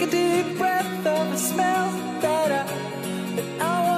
Take a deep breath of the smell that I, that I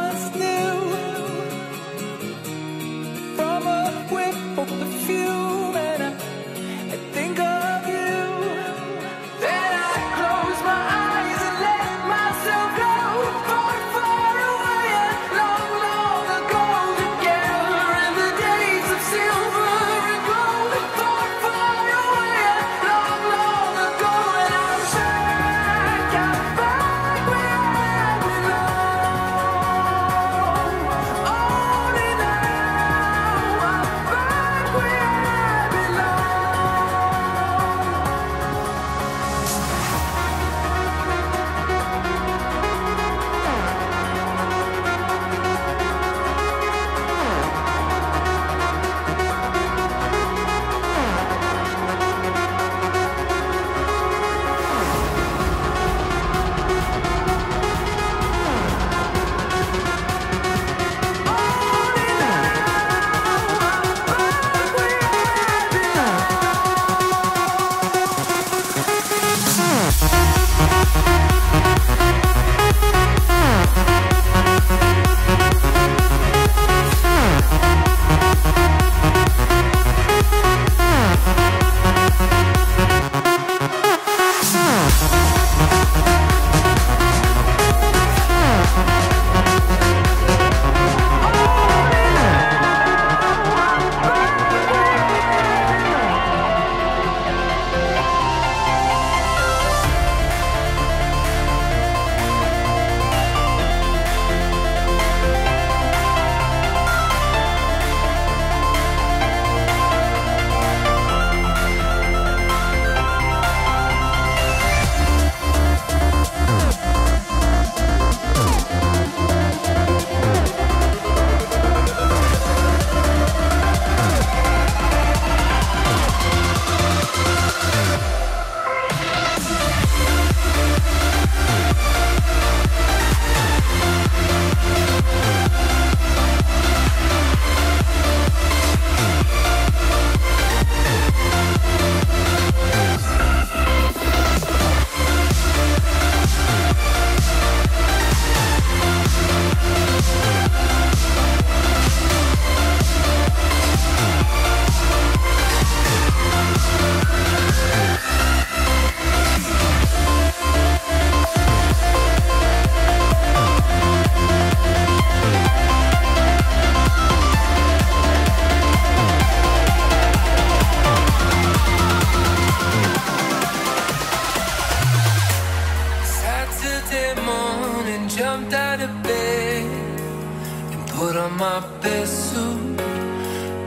Put on my best suit,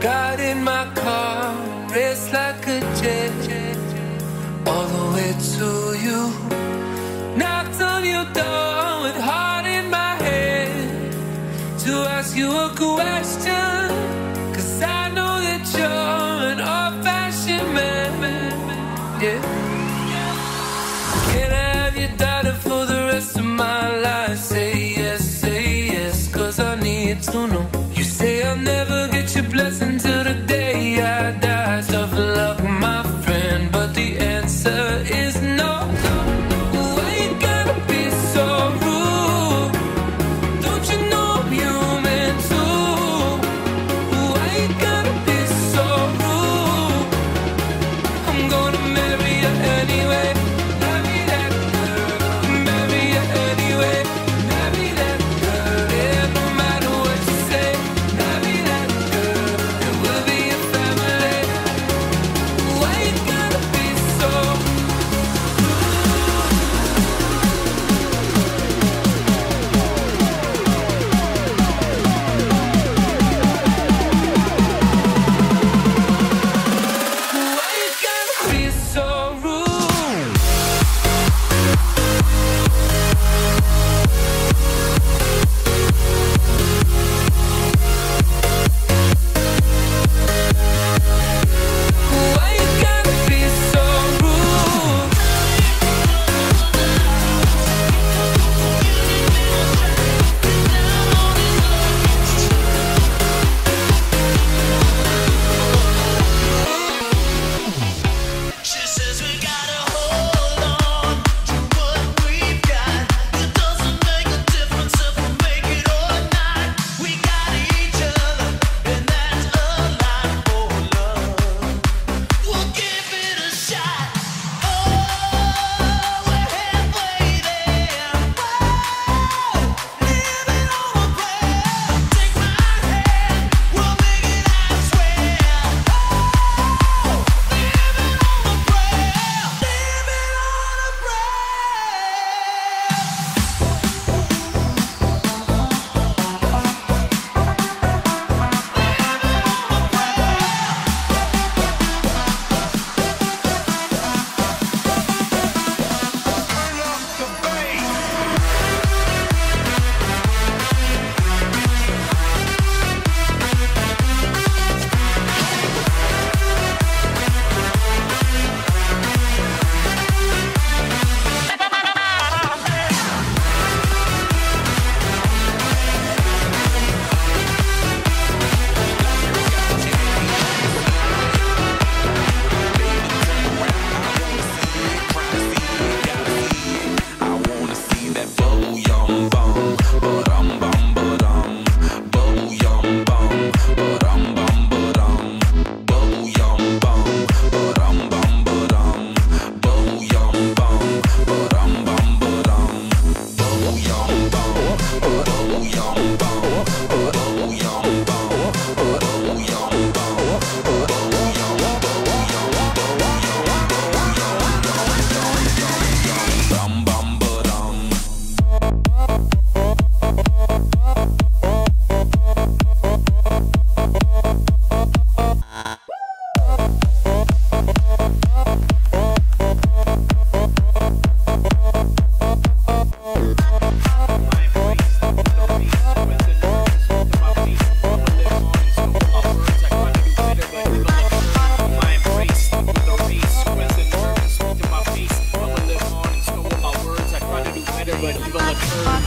got in my car, race like a jet, all the way to you. Knocked on your door with heart in my head to ask you a question.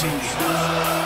to